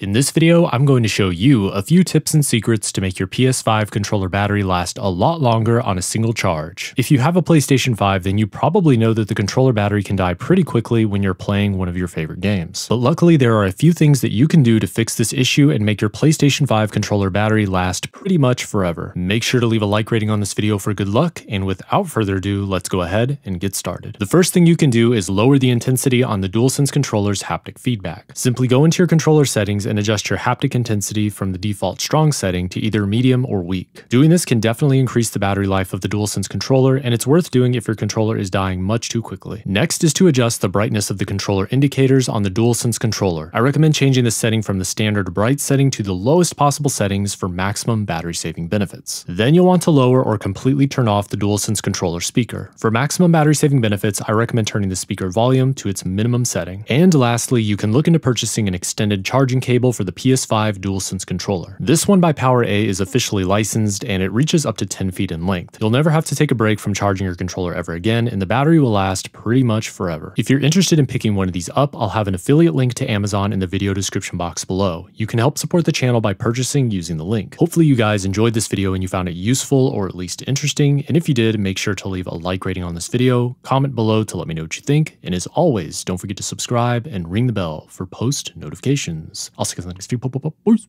In this video, I'm going to show you a few tips and secrets to make your PS5 controller battery last a lot longer on a single charge. If you have a PlayStation 5, then you probably know that the controller battery can die pretty quickly when you're playing one of your favorite games. But luckily, there are a few things that you can do to fix this issue and make your PlayStation 5 controller battery last pretty much forever. Make sure to leave a like rating on this video for good luck, and without further ado, let's go ahead and get started. The first thing you can do is lower the intensity on the DualSense controller's haptic feedback. Simply go into your controller settings and adjust your haptic intensity from the default strong setting to either medium or weak. Doing this can definitely increase the battery life of the DualSense controller, and it's worth doing if your controller is dying much too quickly. Next is to adjust the brightness of the controller indicators on the DualSense controller. I recommend changing the setting from the standard bright setting to the lowest possible settings for maximum battery saving benefits. Then you'll want to lower or completely turn off the DualSense controller speaker. For maximum battery saving benefits, I recommend turning the speaker volume to its minimum setting. And lastly, you can look into purchasing an extended charging cable for the PS5 DualSense controller. This one by PowerA is officially licensed and it reaches up to 10 feet in length. You'll never have to take a break from charging your controller ever again, and the battery will last pretty much forever. If you're interested in picking one of these up, I'll have an affiliate link to Amazon in the video description box below. You can help support the channel by purchasing using the link. Hopefully you guys enjoyed this video and you found it useful or at least interesting, and if you did, make sure to leave a like rating on this video, comment below to let me know what you think, and as always, don't forget to subscribe and ring the bell for post notifications. I'll see you guys in the next video. Boys.